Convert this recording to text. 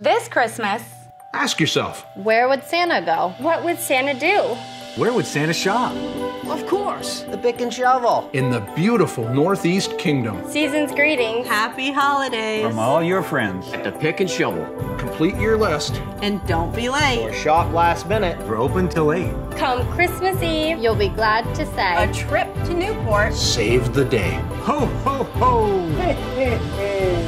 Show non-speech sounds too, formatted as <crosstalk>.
This Christmas, Ask yourself, Where would Santa go? what would Santa do? Where would Santa shop? Of course. The pick and shovel. in the beautiful Northeast Kingdom, Season's greetings. Happy holidays. From all your friends. At the pick and shovel. complete your list. And don't be late. Shop last minute. We're open till 8. Come Christmas Eve, You'll be glad to say A trip to Newport. Save the day. Ho, ho, ho! <laughs>